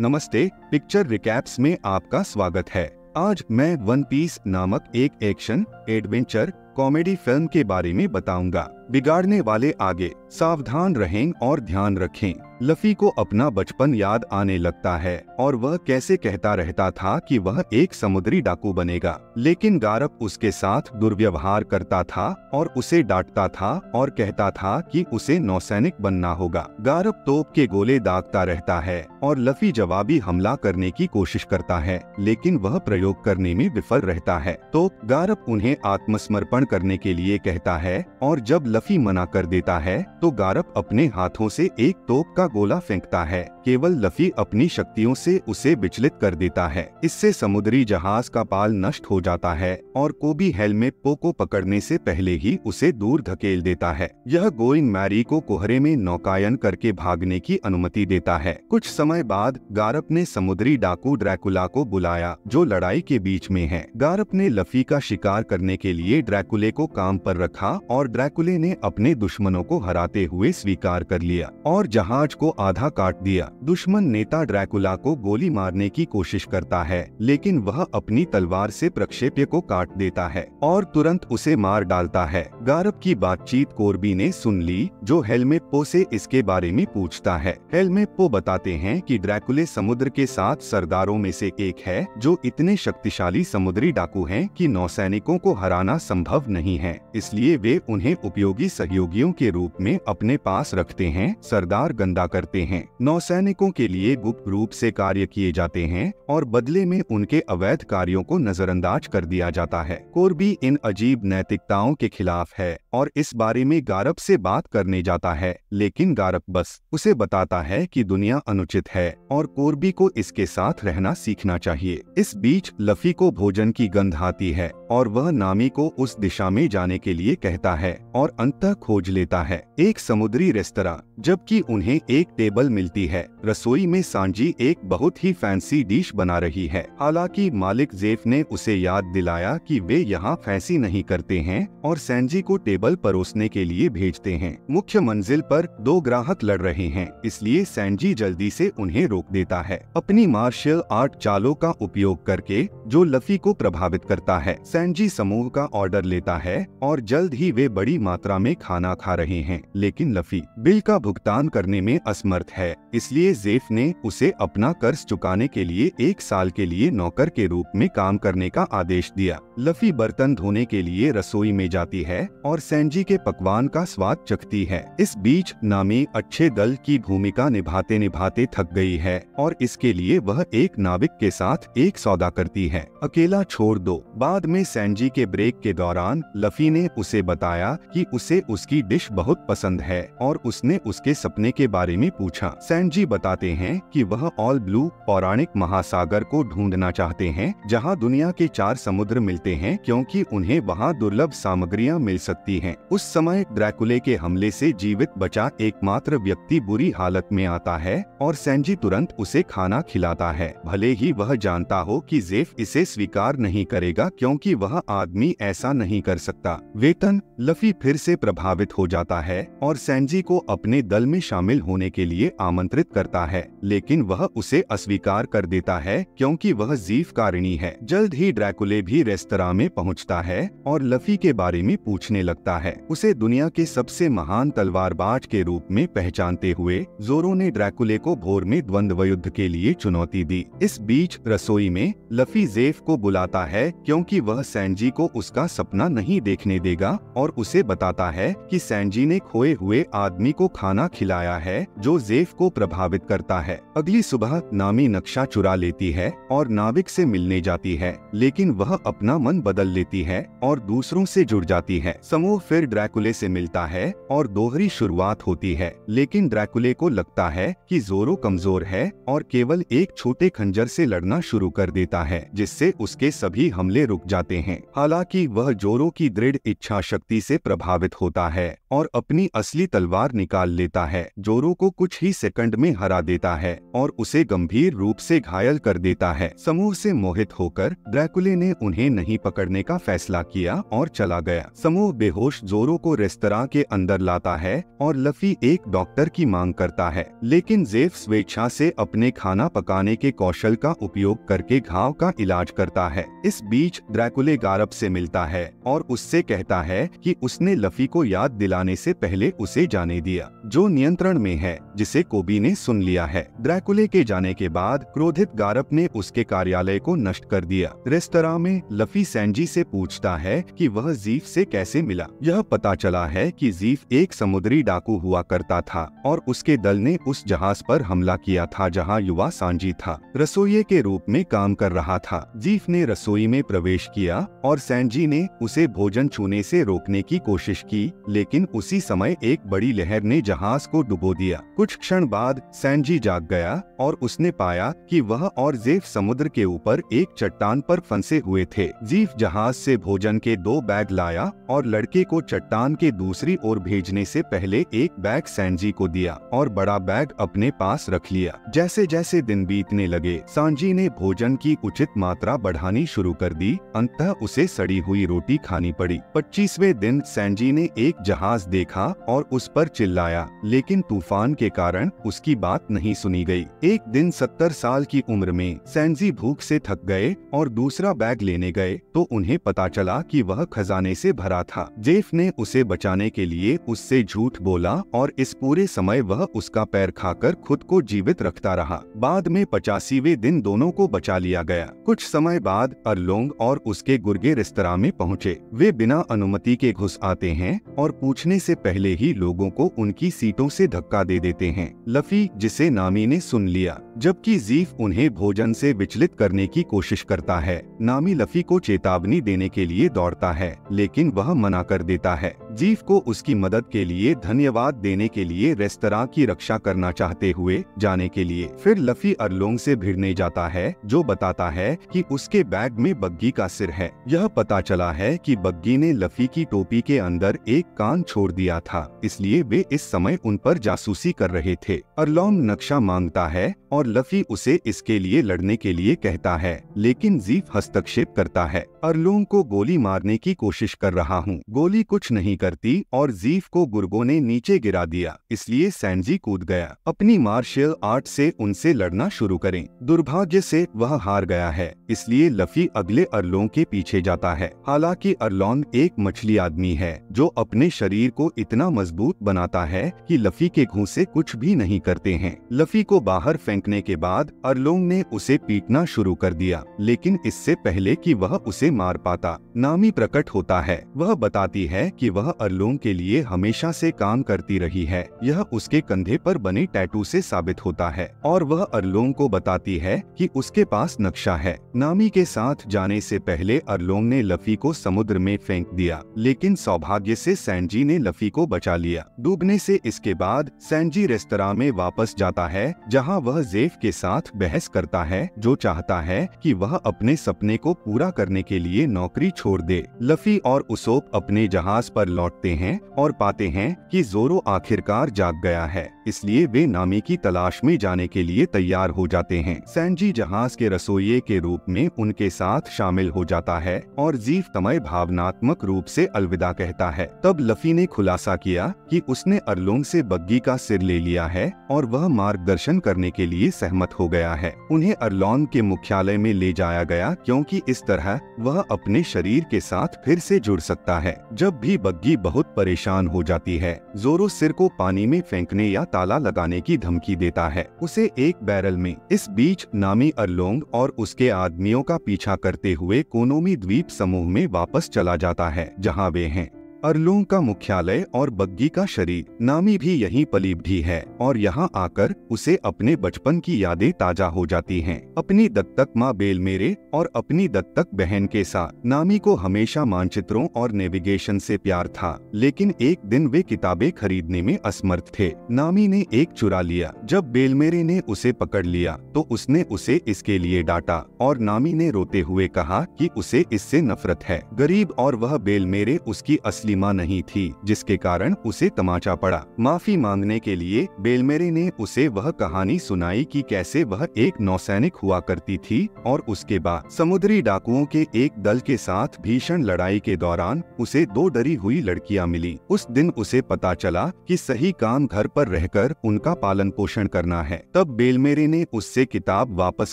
नमस्ते, picture recaps में आपका स्वागत है। आज मैं वन पीस नामक एक एक्शन, एडवेंचर कॉमेडी फ़िल्म के बारे में बताऊँगा। बिगाड़ने वाले आगे सावधान रहें और ध्यान रखें। लफी को अपना बचपन याद आने लगता है और वह कैसे कहता रहता था कि वह एक समुद्री डाकू बनेगा। लेकिन गारप उसके साथ दुर्व्यवहार करता था और उसे डांटता था और कहता था कि उसे नौसैनिक बनना होगा। गारप तोप के गोले दागता रहता है और लफी जवाबी हमला करने की कोशिश करता है, लेकिन वह प्रयोग करने में विफल रहता है। तो गारप उन्हें आत्मसमर्पण करने के लिए कहता है, और जब लफी मना कर देता है तो गारप अपने हाथों से एक तोप का गोला फेंकता है। केवल लफी अपनी शक्तियों से उसे विचलित कर देता है। इससे समुद्री जहाज़ का पाल नष्ट हो जाता है, और कोबी हेलमेट पो को पकड़ने से पहले ही उसे दूर धकेल देता है। यह गोइंग मैरी को कोहरे में नौकायन करके भागने की अनुमति देता है। कुछ समय बाद, गारप ने समुद्री डाकू ड्रैकुला को बुलाया, जो लड़ाई के बीच में है। गारप ने लफी का शिकार करने के लिए ड्रैकुले को काम पर रखा और ड्रैकुले ने अपने दुश्मनों को हराते हुए स्वीकार कर लिया और जहाज़ को आधा काट दिया। दुश्मन नेता ड्रैकुला को गोली मारने की कोशिश करता है, लेकिन वह अपनी तलवार से प्रक्षेप्य को काट देता है और तुरंत उसे मार डालता है। गारब की बातचीत कोरबी ने सुन ली, जो हेलमेट पो से इसके बारे में पूछता है। हेलमेट पो बताते हैं कि ड्रैकुले समुद्र के सात सरदारों में से एक है, जो इतने शक्तिशाली समुद्री डाकू हैं कि नौसैनिकों को हराना संभव नहीं है, इसलिए वे उन्हें उपयोगी सहयोगियों के रूप में अपने पास रखते हैं, सरदार गंदा करते हैं। नौसैनिकों के लिए गुप्त रूप से कार्य किए जाते हैं, और बदले में उनके अवैध कार्यों को नजरअंदाज कर दिया जाता है। कोरबी इन अजीब नैतिकताओं के खिलाफ है, और इस बारे में गारब से बात करने जाता है, लेकिन गारब बस उसे बताता है कि दुनिया अनुचित है, और कोरबी को इसके साथ रहना सीखना चाहिए। इस बीच लफी को भोजन की गंध आती है, और वह नामी को उस दिशा में जाने के लिए कहता है और अंत खोज लेता है। एक समुद्री रेस्तरा, जबकि उन्हें एक टेबल मिलती है। रसोई में सांजी एक बहुत ही फैंसी डिश बना रही है। हालाँकि मालिक जेफ ने उसे याद दिलाया कि वे यहाँ फैंसी नहीं करते हैं और सैंजी को टेबल परोसने के लिए भेजते हैं। मुख्य मंजिल पर दो ग्राहक लड़ रहे हैं, इसलिए सैंजी जल्दी से उन्हें रोक देता है। अपनी मार्शल आर्ट चालों का उपयोग करके, जो लफी को प्रभावित करता है सैंजी समूह का ऑर्डर लेता है और जल्द ही वे बड़ी मात्रा में खाना खा रहे हैं। लेकिन लफी, बिल का भुगतान करने में असमर्थ है, इसलिए जेफ ने उसे अपना कर्ज चुकाने के लिए एक साल के लिए नौकर के रूप में काम करने का आदेश दिया। लफी बर्तन धोने के लिए रसोई में जाती है और सैंजी के पकवान का स्वाद चखती है। इस बीच नामी अच्छे दल की भूमिका निभाते निभाते थक गई है और इसके लिए वह एक नाविक के साथ एक सौदा करती है। अकेला छोड़ दो। बाद में सैंजी के ब्रेक के दौरान लफी ने उसे बताया कि उसे उसकी डिश बहुत पसंद है और उसने उसके सपने के बारे में पूछा। सैनजी बताते हैं कि वह ऑल ब्लू पौराणिक महासागर को ढूंढना चाहते हैं, जहाँ दुनिया के चार समुद्र मिलते हैं क्योंकि उन्हें वहाँ दुर्लभ सामग्रियाँ मिल सकती हैं। उस समय ड्रैकुले के हमले से जीवित बचा एकमात्र व्यक्ति बुरी हालत में आता है और सैनजी तुरंत उसे खाना खिलाता है भले ही वह जानता हो कि जेफ इसे स्वीकार नहीं करेगा क्योंकि वह आदमी ऐसा नहीं कर सकता वेतन, लफी फिर से प्रभावित हो जाता है और सैनजी को अपने दल में शामिल होने के लिए आमंत्रित करता है, लेकिन वह उसे अस्वीकार कर देता है, क्योंकि वह जीव कारिणी है। जल्द ही ड्रैकुले भी रेस्तरा में पहुँचता है और लफी के बारे में पूछने लगता है। उसे दुनिया के सबसे महान तलवारबाज के रूप में पहचानते हुए, जोरो ने ड्रैकुले को भोर में द्वंद्व युद्ध के लिए चुनौती दी। इस बीच रसोई में, लफी जेफ को बुलाता है, क्योंकि वह सैनजी को उसका सपना नहीं देखने देगा, और उसे बताता है कि सैनजी ने खोए हुए आदमी को खाना खिलाया है, जो जेफ को प्रभावित करता है। अगली सुबह नामी नक्शा चुरा लेती है और नाविक से मिलने जाती है, लेकिन वह अपना मन बदल लेती है और दूसरों से जुड़ जाती है। समूह फिर ड्रैकुले से मिलता है और दोहरी शुरुआत होती है, लेकिन ड्रैकुले को लगता है कि जोरो कमज़ोर है और केवल एक छोटे खंजर से लड़ना शुरू कर देता है, जिससे उसके सभी हमले रुक जाते हैं। हालाँकि वह जोरो की दृढ़ इच्छा शक्ति से प्रभावित होता है और अपनी असली तलवार निकाल लेता है। जोरो को कुछ ही सेकंड में देता है और उसे गंभीर रूप से घायल कर देता है। समूह से मोहित होकर ड्रैकुले ने उन्हें नहीं पकड़ने का फैसला किया और चला गया। समूह बेहोश जोरो को रेस्तरा के अंदर लाता है और लफी एक डॉक्टर की मांग करता है, लेकिन जेफ स्वेच्छा से अपने खाना पकाने के कौशल का उपयोग करके घाव का इलाज करता है। इस बीच ड्रैकुले गारब से मिलता है और उससे कहता है कि उसने लफी को याद दिलाने से पहले उसे जाने दिया, जो नियंत्रण में है, जिसे कोबी ने सुन लिया है। ड्रैकुले के जाने के बाद क्रोधित गारप ने उसके कार्यालय को नष्ट कर दिया। रेस्तरा में लफी सैंजी से पूछता है कि वह जीफ से कैसे मिला। यह पता चला है कि जीफ एक समुद्री डाकू हुआ करता था और उसके दल ने उस जहाज़ पर हमला किया था जहाँ युवा सांझी था। रसोई के रूप में काम कर रहा था। जीफ ने रसोई में प्रवेश किया और सैंजी ने उसे भोजन छूने से रोकने की कोशिश की, लेकिन उसी समय एक बड़ी लहर ने जहाज़ को डुबो दिया। कुछ क्षण बाद सैंजी जाग गया और उसने पाया कि वह और जेफ समुद्र के ऊपर एक चट्टान पर फंसे हुए थे। जीफ जहाज़ से भोजन के दो बैग लाया और लड़के को चट्टान के दूसरी ओर भेजने से पहले एक बैग सैंजी को दिया और बड़ा बैग अपने पास रख लिया। जैसे जैसे दिन बीतने लगे सांजी ने भोजन की उचित मात्रा बढ़ानी शुरू कर दी, अंततः उसे सड़ी हुई रोटी खानी पड़ी। पच्चीसवे दिन सैंजी ने एक जहाज़ देखा और उस पर चिल्लाया, लेकिन तूफ़ान के कारण उसकी बात नहीं सुनी गई। एक दिन सत्तर साल की उम्र में सैंजी भूख से थक गए और दूसरा बैग लेने गए तो उन्हें पता चला कि वह खजाने से भरा था। जेफ ने उसे बचाने के लिए उससे झूठ बोला और इस पूरे समय वह उसका पैर खाकर खुद को जीवित रखता रहा। बाद में पचासीवे दिन दोनों को बचा लिया गया। कुछ समय बाद अरलोंग और उसके गुर्गे रेस्तरा में पहुँचे। वे बिना अनुमति के घुस आते हैं और पूछने से पहले ही लोगों को उनकी सीटों से धक्का दे देते हैं। लफी जिसे नामी ने सुन लिया। जबकि जीफ उन्हें भोजन से विचलित करने की कोशिश करता है। नामी लफी को चेतावनी देने के लिए दौड़ता है, लेकिन वह मना कर देता है। जीफ को उसकी मदद के लिए धन्यवाद देने के लिए रेस्तरा की रक्षा करना चाहते हुए जाने के लिए। फिर लफी अरलोंग से भिड़ने जाता है, जो बताता है कि उसके बैग में बग्गी का सिर है। यह पता चला है कि बग्गी ने लफी की टोपी के अंदर एक कान छोड़ दिया था, इसलिए वे इस समय उन पर जासूसी कर रहे थे। अरलोंग नक्शा माँगता है और लफी उसे इसके लिए लड़ने के लिए कहता है, लेकिन जीफ हस्तक्षेप करता है। अरलोंग को गोली मारने की कोशिश कर रहा हूँ। गोली कुछ नहीं करती और जीफ को गुर्गो ने नीचे गिरा दिया, इसलिए सैंजी कूद गया। अपनी मार्शल आर्ट से उनसे लड़ना शुरू करें। दुर्भाग्य से वह हार गया है, इसलिए लफी अगले अरलोंग के पीछे जाता है। हालाँकि अरलोंग एक मछली आदमी है, जो अपने शरीर को इतना मज़बूत बनाता है कि लफी के घूसे कुछ भी नहीं करते हैं। लफी को बाहर फेंकने के बाद अरलोंग ने उसे पीटना शुरू कर दिया, लेकिन इससे पहले कि वह उसे मार पाता, नामी प्रकट होता है। वह बताती है कि वह अरलोंग के लिए हमेशा से काम करती रही है, यह उसके कंधे पर बने टैटू से साबित होता है, और वह अरलोंग को बताती है कि उसके पास नक्शा है। नामी के साथ जाने से पहले अरलोंग ने लफी को समुद्र में फेंक दिया, लेकिन सौभाग्य से सैंजी ने लफी को बचा लिया। डूबने से इसके बाद सैंजी रेस्तरा में वापस जाता है, जहाँ वह जेफ के साथ बहस करता है, जो चाहता है कि वह अपने सपने को पूरा करने के लिए नौकरी छोड़ दे। लफी और उसोप अपने जहाज़ पर लौटते हैं और पाते हैं कि जोरो आखिरकार जाग गया है, इसलिए वे नामी की तलाश में जाने के लिए तैयार हो जाते हैं। सैंजी जहाज़ के रसोइये के रूप में उनके साथ शामिल हो जाता है और जीफ तमय भावनात्मक रूप से अलविदा कहता है। तब लफी ने खुलासा किया कि उसने अरलोंग से बग्गी का सिर ले लिया है और वह मार्गदर्शन करने के लिए सहमत हो गया है। उन्हें अरलोंग के मुख्यालय में ले जाया गया क्योंकि इस तरह वह अपने शरीर के साथ फिर से जुड़ सकता है, जब भी बग्गी बहुत परेशान हो जाती है। जोरो सिर को पानी में फेंकने या ताला लगाने की धमकी देता है। उसे एक बैरल में, इस बीच नामी अरलोंग और उसके आदमियों का पीछा करते हुए कोनोमी द्वीप समूह में वापस चला जाता है, जहाँ वे हैं। अरलोंग का मुख्यालय और बग्गी का शरीर नामी भी यहीं पली बढ़ी है और यहाँ आकर उसे अपने बचपन की यादें ताज़ा हो जाती हैं। अपनी दत्तक माँ बेलमेरे और अपनी दत्तक बहन के साथ नामी को हमेशा मानचित्रों और नेविगेशन से प्यार था, लेकिन एक दिन वे किताबें खरीदने में असमर्थ थे। नामी ने एक चुरा लिया। जब बेलमेरे ने उसे पकड़ लिया तो उसने उसे इसके लिए डांटा और नामी ने रोते हुए कहा कि उसे इससे नफरत है। गरीब और वह बेलमेरे उसकी असली मुस्लिमा नहीं थी, जिसके कारण उसे तमाचा पड़ा। माफ़ी मांगने के लिए बेलमेरे ने उसे वह कहानी सुनाई कि कैसे वह एक नौसैनिक हुआ करती थी और उसके बाद समुद्री डाकुओं के एक दल के साथ भीषण लड़ाई के दौरान उसे दो डरी हुई लड़कियाँ मिली। उस दिन उसे पता चला कि सही काम घर पर रहकर उनका पालन पोषण करना है। तब बेलमेरे ने उससे किताब वापस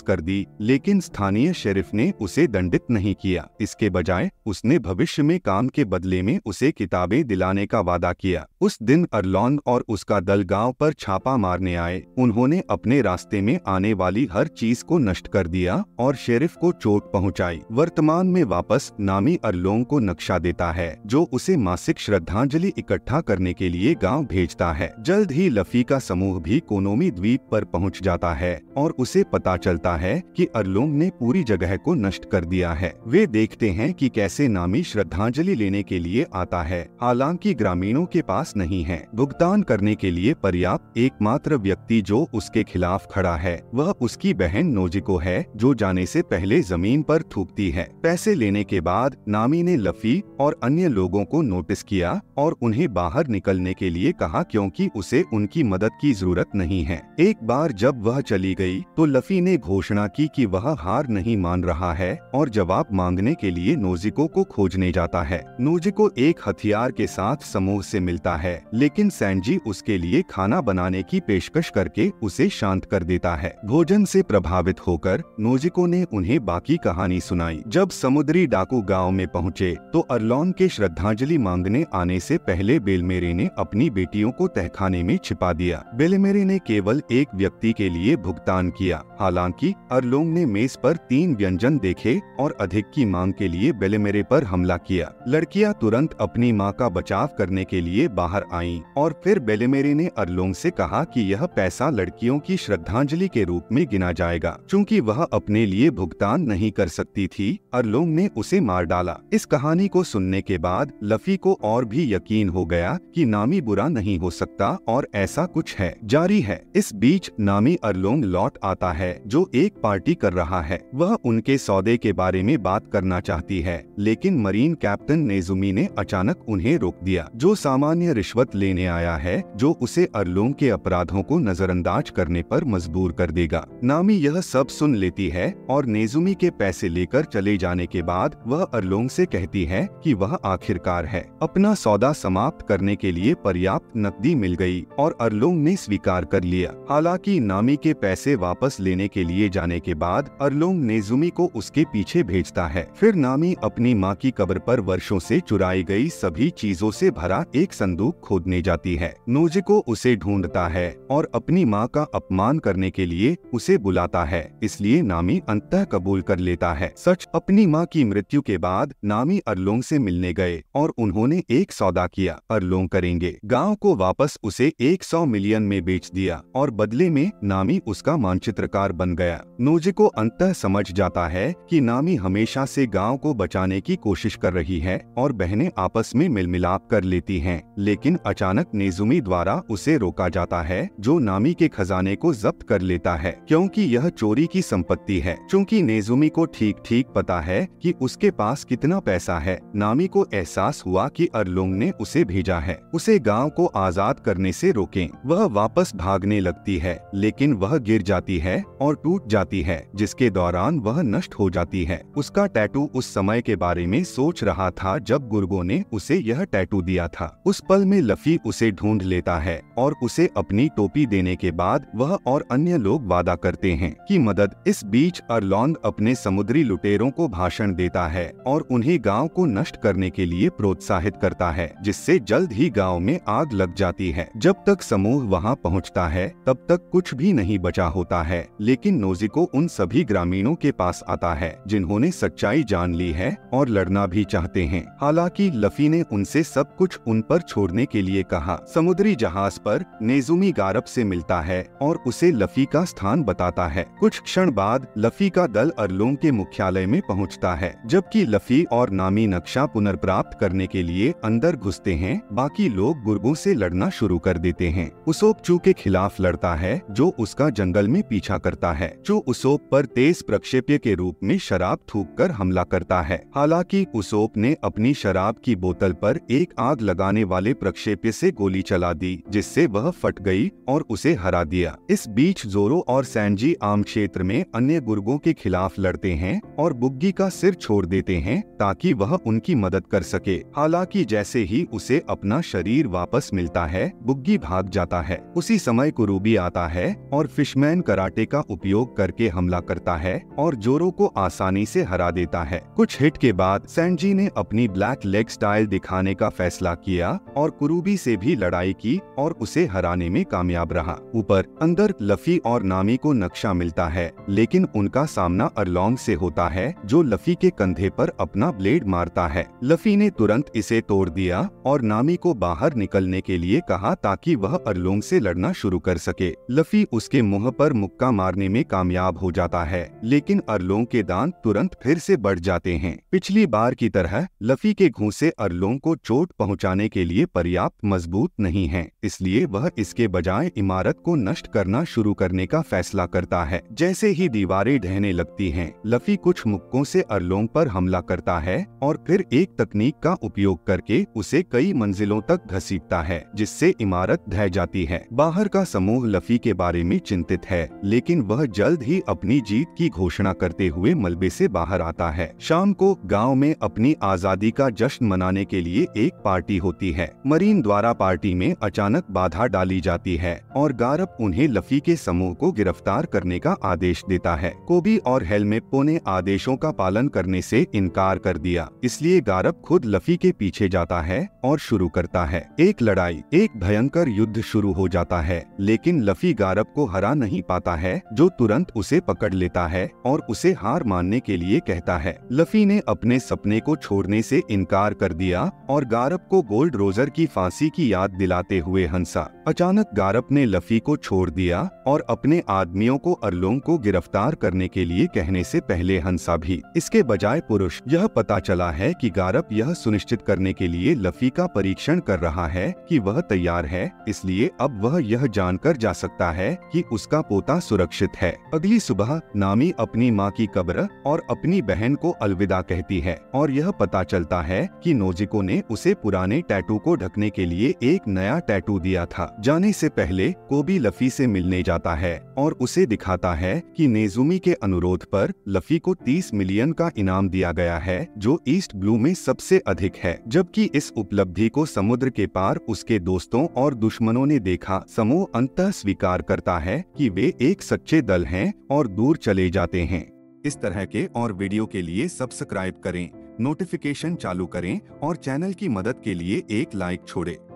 कर दी, लेकिन स्थानीय शेरिफ ने उसे दंडित नहीं किया। इसके बजाय उसने भविष्य में काम के बदले में उसे किताबें दिलाने का वादा किया। उस दिन अरलॉन और उसका दल गाँव पर छापा मारने आए। उन्होंने अपने रास्ते में आने वाली हर चीज़ को नष्ट कर दिया और शेरिफ को चोट पहुंचाई। वर्तमान में वापस नामी अरलोंग को नक्शा देता है, जो उसे मासिक श्रद्धांजलि इकट्ठा करने के लिए गाँव भेजता है। जल्द ही लफी का समूह भी कोनोमी द्वीप पर पहुँच जाता है और उसे पता चलता है कि अरलोंग ने पूरी जगह को नष्ट कर दिया है। वे देखते हैं कि कैसे नामी श्रद्धांजलि लेने के लिए आता है। हालाँकि ग्रामीणों के पास नहीं है। भुगतान करने के लिए पर्याप्त एकमात्र व्यक्ति जो उसके खिलाफ खड़ा है, वह उसकी बहन नोजिको है, जो जाने से पहले ज़मीन पर थूकती है। पैसे लेने के बाद नामी ने लफी और अन्य लोगों को नोटिस किया और उन्हें बाहर निकलने के लिए कहा क्योंकि उसे उनकी मदद की ज़रूरत नहीं है। एक बार जब वह चली गई तो लफी ने घोषणा की कि वह हार नहीं मान रहा है और जवाब मांगने के लिए नोजिको को खोजने जाता है। नोजिको एक हथियार के साथ समूह से मिलता है, लेकिन सैनजी उसके लिए खाना बनाने की पेशकश करके उसे शांत कर देता है। भोजन से प्रभावित होकर नोजिको ने उन्हें बाकी कहानी सुनाई। जब समुद्री डाकू गाँव में पहुँचे तो अरलॉन के श्रद्धांजलि मांगने आने से पहले बेलमेरे ने अपनी बेटियों को तहखाने में छिपा दिया। बेलमेरे ने केवल एक व्यक्ति के लिए भुगतान किया। हालाँकि अरलोंग ने मेज पर तीन व्यंजन देखे और अधिक की मांग के लिए बेलेमेरे पर हमला किया। लड़कियाँ तुरंत अपनी माँ का बचाव करने के लिए बाहर आईं और फिर बेलेमेरे ने अरलोंग से कहा कि यह पैसा लड़कियों की श्रद्धांजलि के रूप में गिना जाएगा। चूँकि वह अपने लिए भुगतान नहीं कर सकती थी अरलोंग ने उसे मार डाला। इस कहानी को सुनने के बाद लफी को और भी यकीन हो गया कि नामी बुरा नहीं हो सकता और ऐसा कुछ है, जारी है। इस बीच नामी अरलोंग लौट आता है, जो एक पार्टी कर रहा है। वह उनके सौदे के बारे में बात करना चाहती है, लेकिन मरीन कैप्टन नेजुमी ने अचानक उन्हें रोक दिया, जो सामान्य रिश्वत लेने आया है, जो उसे अरलोंग के अपराधों को नजरअंदाज करने पर मजबूर कर देगा। नामी यह सब सुन लेती है और नेजुमी के पैसे लेकर चले जाने के बाद वह अरलोंग से कहती है कि वह आखिरकार है। अपना सौदा समाप्त करने के लिए पर्याप्त नकदी मिल गई और अरलोंग ने स्वीकार कर लिया। हालाँकि नामी के पैसे वापस लेने के लिए जाने के बाद अरलोंग नेजुमी को उसके पीछे भेजता है। फिर नामी अपनी माँ की कब्र पर वर्षों से चुराई गई सभी चीज़ों से भरा एक संदूक खोदने जाती है। नोजिको उसे ढूंढता है और अपनी माँ का अपमान करने के लिए उसे बुलाता है, इसलिए नामी अंत कबूल कर लेता है। सच, अपनी माँ की मृत्यु के बाद नामी अरलोंग से मिलने गए और उन्होंने एक सौदा किया अरलोंग करेंगे। गाँव को वापस उसे 100 मिलियन में बेच दिया और बदले में नामी उसका मानचित्रकार बन गया। नोजिको अंत समझ जाता है कि नामी हमेशा से गाँव को बचाने की कोशिश कर रही है और बहनें आपस में मिल मिलाप कर लेती हैं, लेकिन अचानक नेजुमी द्वारा उसे रोका जाता है, जो नामी के खजाने को जब्त कर लेता है, क्योंकि यह चोरी की संपत्ति है। चूँकि नेजुमी को ठीक ठीक पता है कि उसके पास कितना पैसा है, नामी को एहसास हुआ कि अरलोंग ने उसे भेजा है। उसे गाँव को आज़ाद करने से रोकें। वह वापस भागने लगती है, लेकिन वह गिर जाती है और टूट जाती है, जिसके दौरान वह नष्ट हो जाती है। उसका टैटू उस समय के बारे में सोच रहा था जब गुर्गो ने उसे यह टैटू दिया था। उस पल में लफी उसे ढूंढ लेता है और उसे अपनी टोपी देने के बाद वह और अन्य लोग वादा करते हैं कि मदद इस बीच अरलॉन्द अपने समुद्री लुटेरों को भाषण देता है और उन्हें गाँव को नष्ट करने के लिए प्रोत्साहित करता है, जिससे जल्द ही गाँव में आग लग जाती है। जब तक समूह वहाँ पहुँचता है, तब तक कुछ भी नहीं बचा होता है, लेकिन नोजिको उन सभी ग्रामीणों के पास आता है, जिन्होंने सच्चाई जान ली है और लड़ना भी चाहते हैं। हालाँकि लफी ने उनसे सब कुछ उन पर छोड़ने के लिए कहा। समुद्री जहाज़ पर नेजुमी गारब से मिलता है और उसे लफी का स्थान बताता है। कुछ क्षण बाद लफी का दल अरलोंग के मुख्यालय में पहुँचता है, जबकि लफी और नामी नक्शा पुनर्प्राप्त करने के लिए अंदर घुसते हैं, बाकी लोग गुर्गों से लड़ना शुरू कर देते हैं। उसोप चू के खिलाफ लड़ता है, जो उसका जंगल में पीछा करता है। जो उसोप पर तेज प्रक्षेप्य के रूप में शराब थूक कर हमला करता है। हालाँकि उसोप ने अपनी शराब की बोतल पर एक आग लगाने वाले प्रक्षेप्य से गोली चला दी, जिससे वह फट गई और उसे हरा दिया। इस बीच जोरो और सैनजी आम क्षेत्र में अन्य गुर्गों के खिलाफ लड़ते हैं और बुग्गी का सिर छोड़ देते हैं ताकि वह उनकी मदद कर सके। हालाँकि जैसे ही उसे अपना शरीर वापस मिलता है, बुग्गी भाग जाता है। उसी समय कुरूबी आता है और फिशमैन कराटे का उपयोग करके हमला करता है और जोरो को आसानी से हरा देता है। कुछ हिट के बाद सैनजी ने अपनी ब्लैक लेग स्टाइल दिखाने का फैसला किया और कुरूबी से भी लड़ाई की और उसे हराने में कामयाब रहा। ऊपर, अंदर लफी और नामी को नक्शा मिलता है, लेकिन उनका सामना अरलोंग से होता है, जो लफी के कंधे पर अपना ब्लेड मारता है। लफी ने तुरंत इसे तोड़ दिया और नामी को बाहर निकलने के लिए कहा ताकि वह अरलोंग से लड़ना शुरू कर सके। लफी उसके मुँह पर मुक्का मारने में कामयाब हो जाता है, लेकिन अरलोंग के दांत तुरंत फिर से बढ़ जाते हैं। पिछली बार की तरह, लफी के घूसे अरलोंग को चोट पहुँचाने के लिए पर्याप्त मज़बूत नहीं हैं, इसलिए वह इसके बजाय इमारत को नष्ट करना शुरू करने का फैसला करता है। जैसे ही दीवारें ढहने लगती हैं, लफी कुछ मुक्कों से अरलोंग पर हमला करता है और फिर एक तकनीक का उपयोग करके उसे कई मंजिलों तक घसीटता है जिससे इमारत ढह जाती है। बाहर का समूह लफी के बारे में चिंतित है लेकिन वह जल्द ही अपनी जीत की घोषणा करते हुए मलबे से बाहर आता है। शाम को गाँव में अपनी आज़ादी का जश्न मनाने के लिए एक पार्टी होती है। मरीन द्वारा पार्टी में अचानक बाधा डाली जाती है और गारप उन्हें लफी के समूह को गिरफ़्तार करने का आदेश देता है। कोबी और हेलमेप्पो ने आदेशों का पालन करने से इनकार कर दिया। इसलिए गारप खुद लफी के पीछे जाता है और शुरू करता है। एक लड़ाई, एक भयंकर युद्ध शुरू हो जाता है, लेकिन लफी गारप को हरा नहीं पाता है, जो तुरंत उसे पकड़ लेता है और उसे हार मानने के लिए कहता है। लफी ने अपने सपने को छोड़ने से इनकार कर दिया। और गारब को गोल्ड रोजर की फांसी की याद दिलाते हुए हंसा। अचानक गारप ने लफी को छोड़ दिया और अपने आदमियों को अरलोंग को गिरफ़्तार करने के लिए कहने से पहले हंसा भी। इसके बजाय पुरुष, यह पता चला है कि गारप यह सुनिश्चित करने के लिए लफी का परीक्षण कर रहा है कि वह तैयार है, इसलिए अब वह यह जानकर जा सकता है कि उसका पोता सुरक्षित है। अगली सुबह, नामी अपनी माँ की कब्र और अपनी बहन को अलविदा कहती है और यह पता चलता है कि नोजिको ने उसे पुराने टैटू को ढकने के लिए एक नया टैटू दिया था। जाने से पहले कोबी लफी से मिलने जाता है और उसे दिखाता है कि नेजुमी के अनुरोध पर लफी को 30 मिलियन का इनाम दिया गया है, जो ईस्ट ब्लू में सबसे अधिक है, जबकि इस उपलब्धि को समुद्र के पार उसके दोस्तों और दुश्मनों ने देखा। समूह अंत स्वीकार करता है कि वे एक सच्चे दल हैं और दूर चले जाते हैं। इस तरह के और वीडियो के लिए सब्सक्राइब करें, नोटिफिकेशन चालू करें और चैनल की मदद के लिए एक लाइक छोड़ें।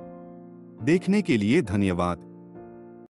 देखने के लिए धन्यवाद।